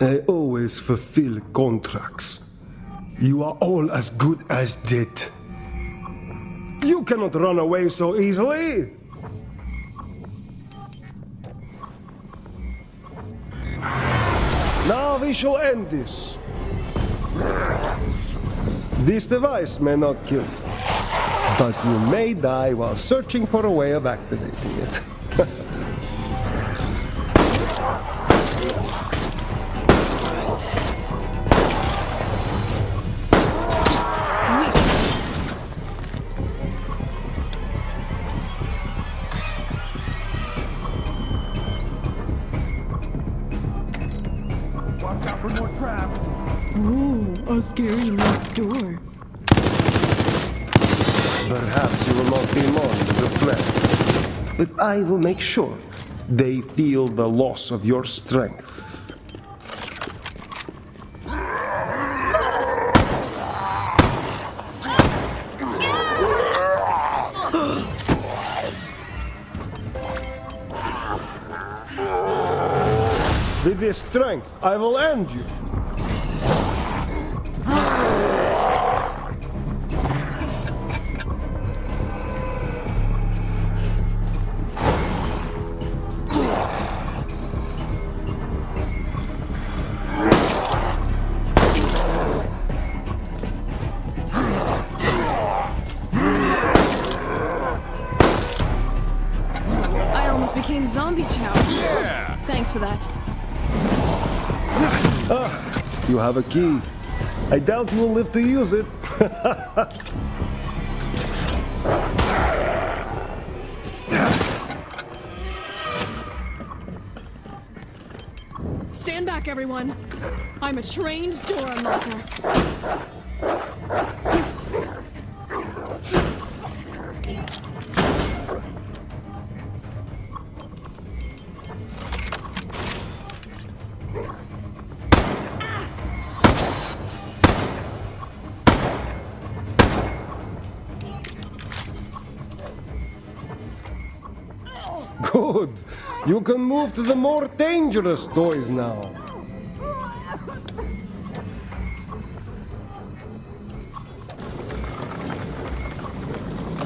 I always fulfill contracts. You are all as good as dead. You cannot run away so easily. Now we shall end this. This device may not kill you, but you may die while searching for a way of activating it. Ooh, a scary locked door. Perhaps you will not be mourned as a friend, but I will make sure they feel the loss of your strength. With this strength, I will end you. You have a key. I doubt you will live to use it. Stand back, everyone. I'm a trained door unlocker. You can move to the more dangerous toys now.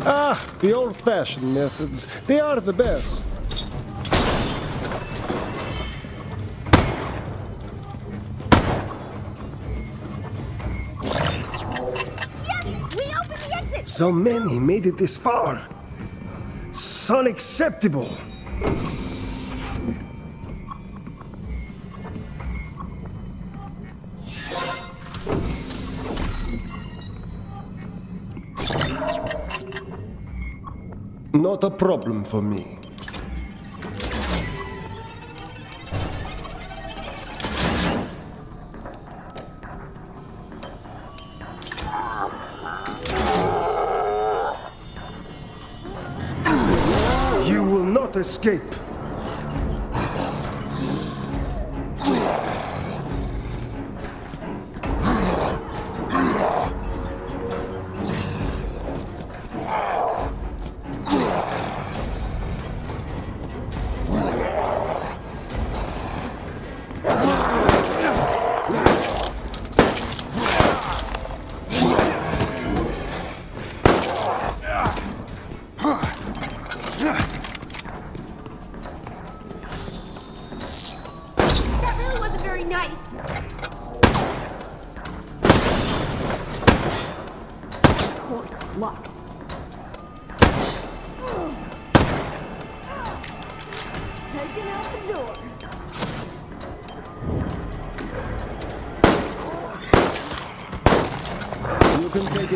Ah, the old fashioned methods. They are the best. So many made it this far. It's unacceptable. Not a problem for me. You will not escape.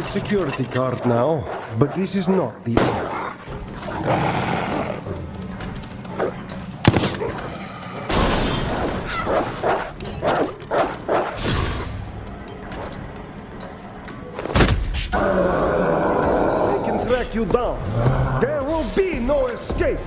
Security card now, but this is not the end. You down. There will be no escape.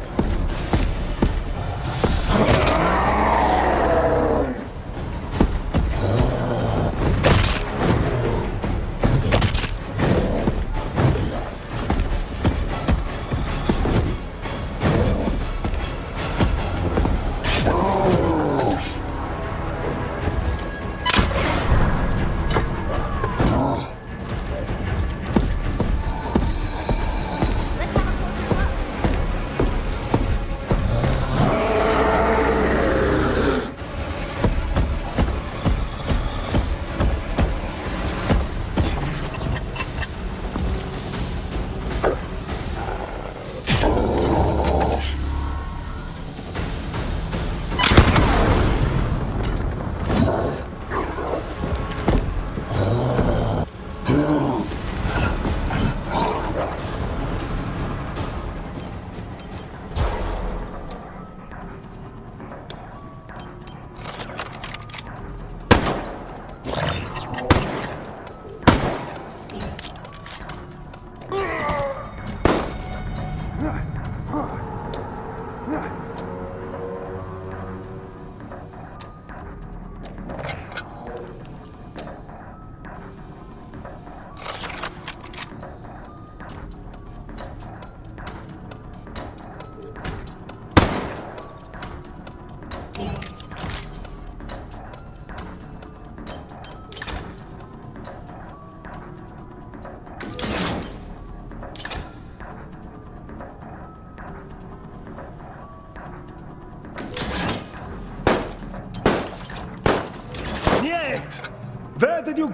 Niet!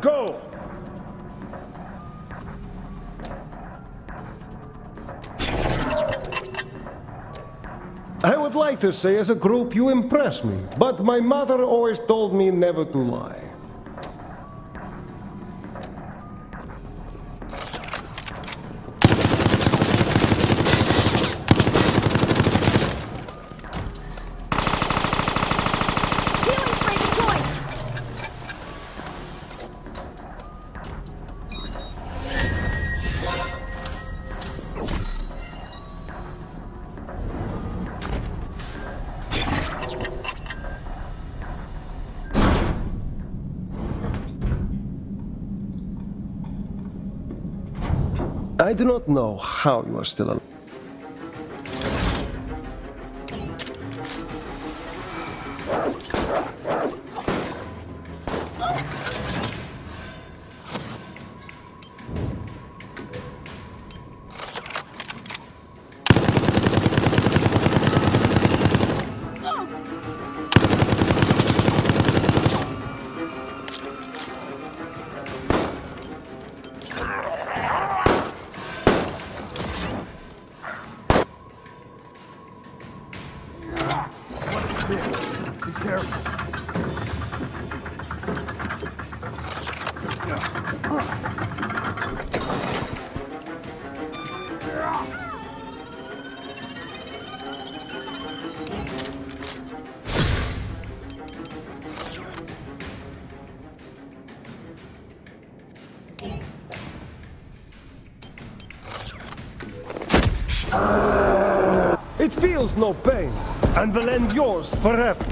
Go? I would like to say as a group you impress me, but my mother always told me never to lie. I do not know how you are still alive. Feels no pain and will end yours forever.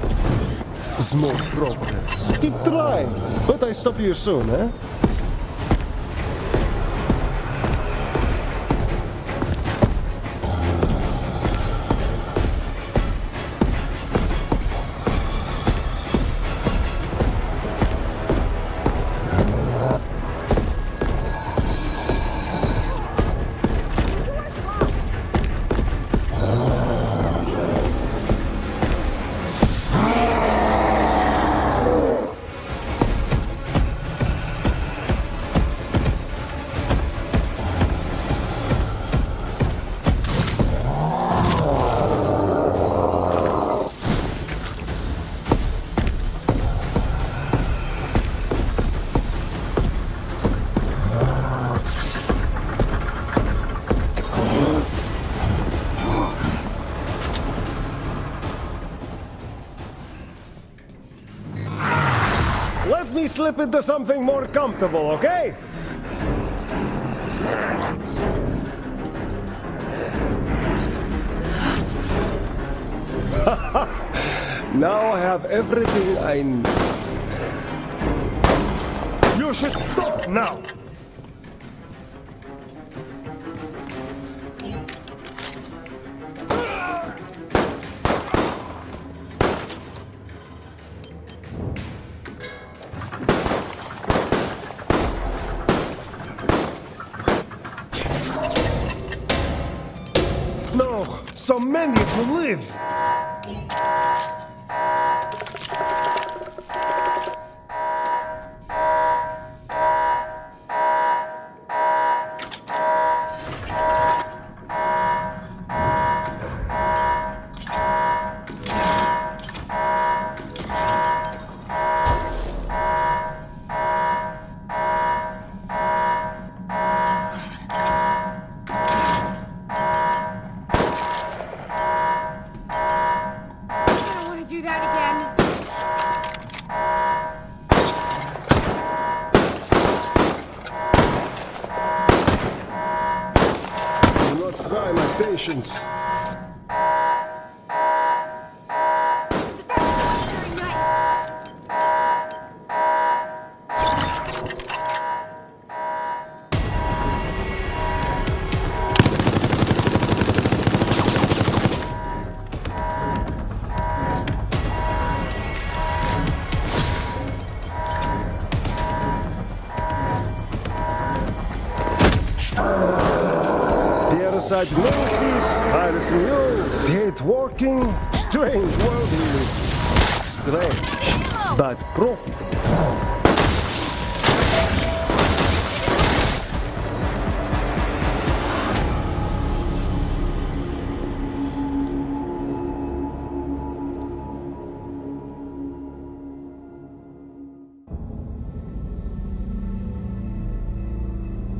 Small progress. Keep trying, but I stop you soon, eh? Slip into something more comfortable, okay? now I have everything I need. You should stop now! So many to live. Patience. Side Iris and you. Dead walking, strange world we. Strange, but profitable.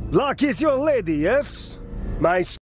Luck is your lady, yes? My